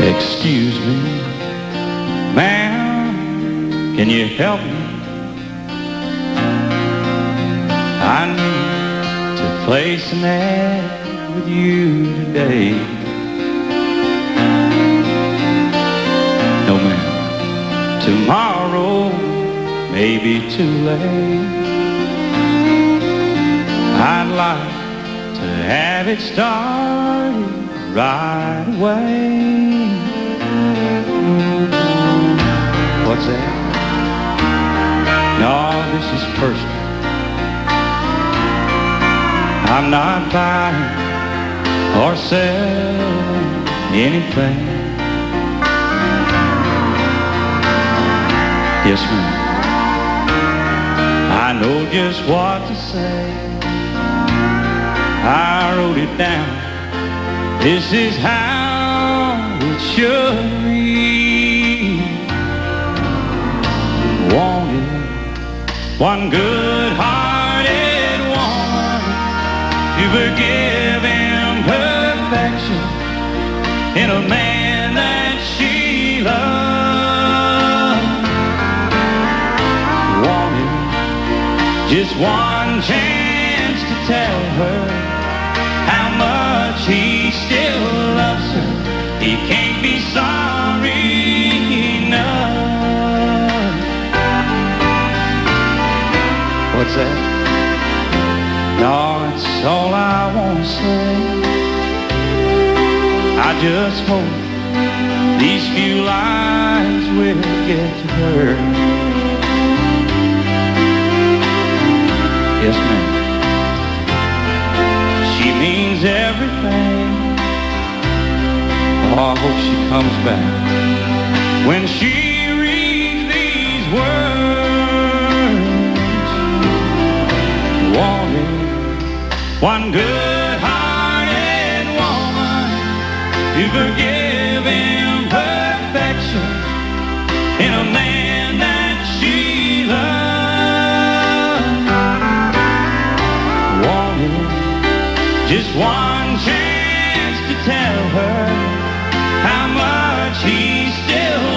Excuse me, ma'am, can you help me? I need to place an ad with you today. No ma'am, tomorrow may be too late. I'd like to have it started right away. What's that? No, this is personal. I'm not buying or selling anything. Yes, ma'am. I know just what to say. I wrote it down. This is how one good-hearted woman to forgive imperfection in a man that she loved. Wanted just one chance to tell her That? No, it's all I want to say. I just hope these few lines will get to her. Yes, ma'am. She means everything. Oh, I hope she comes back when she reads these words. One good-hearted woman to forgive imperfection in a man that she loved. Wanted just one chance to tell her how much he still